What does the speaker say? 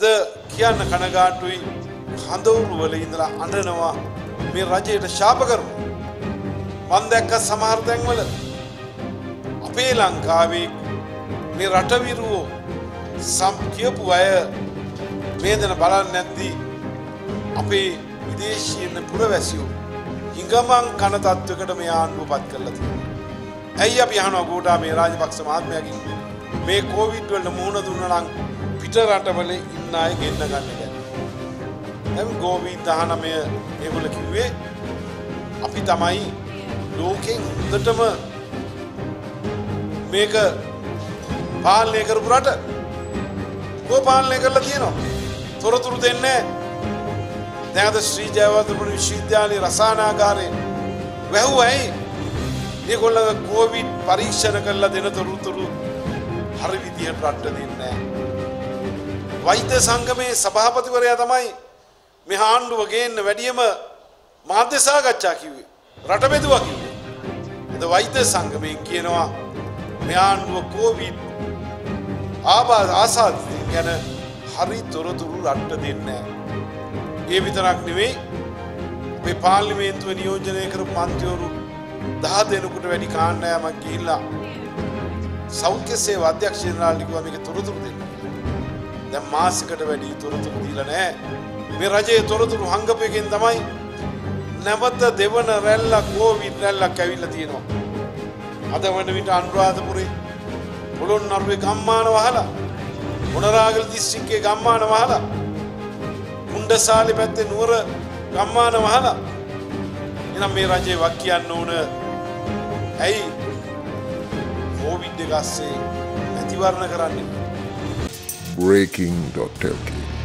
අද කියන්න කනගාටුයි හඳවුරු වල ඉඳලා අඬනවා මේ රජයට ශාප කරමු. මන් දැක්ක සමහර තැන්වල අපේ ලංකාවේ මේ රටවිරුවෝ සම් කියපු අය මේ දෙන බලන්න නැද්දී අපේ විදේශීයන පුරවැසියෝ හිඟමං කන තත්ත්වකට මේ ආණ්ඩුව පත් කරලා තියෙනවා. ඇයි අපි අහනවා ගෝඨා මේ රාජපක්ෂ මහත්මයාගෙන් මේ කෝවිඩ් වලට මුහුණ දුන්නා නම් පිට රටවල ඉන්න අය ගෙන්න ගන්න ගැන. දැන් කෝවිඩ් 19 ඒගොල්ලෝ කිව්වේ අපි තමයි ලෝකෙන් හොඳටම මේක පාලනය කරපු රට කෝ පාලනය කරලා තියෙනවා. තොරතුරු දෙන්නේ දැන් අද ශ්‍රී ජයවර්ධන විශ්වවිද්‍යාලයේ රසායනාගාරයේ වැහුවයි ඒගොල්ලෝ කෝවිඩ් පරීක්ෂණ කරලා දෙන තොරතුරු හරි විදිහට රට දෙන්නේ වෛද්‍ය සංගමේ සභාපතිවරයා තමයි මේ ආණ්ඩුව ගේන්න වැඩියම මාධ්‍ය සාකච්ඡා කිව්වේ රට බෙදුවා කිව්වේ. අද වෛද්‍ය සංගමයෙන් කියනවා මේ ආණ්ඩුව කෝවිඩ් ආබා ආසාදිතයන් ගැන හරි තොරතුරු රට්ට දෙන්නේ ඒ විතරක් නෙවෙයි අපේ පාර්ලිමේන්තුව නියෝජනය කරපු මන්ත්‍රීවරු දහ දෙනෙකුට වැඩි කාණ්ඩායමක් ගිහිල්ලා සෞඛ්‍ය සේවා අධ්‍යක්ෂ ජනරාල්ට කිව්වා මේක තොරතුරු දෙන්න. දැන් මාසෙකට වැඩි තොරතුරු දීලා නැහැ. මේ රජයේ තොරතුරු හංගපු එකෙන් තමයි නැවත දෙවන රැල්ල කෝවිඩ් රැල්ලක් ඇවිල්ලා තියෙනවා. අද වන විට අනුරාධපුරේ පොළොන්නරුවේ ගම්මාන වහලා මොනරාගල දිස්ත්‍රික්කයේ ගම්මාන වහලා කුණ්ඩසාලේ පැත්තේ නුවර ගම්මාන වහලා එනම් මේ රජේ වක් කියන්න ඕන ඇයි කෝවිඩ් එක අස්සේ ඇතිවරණ කරන්නේ breaking.lk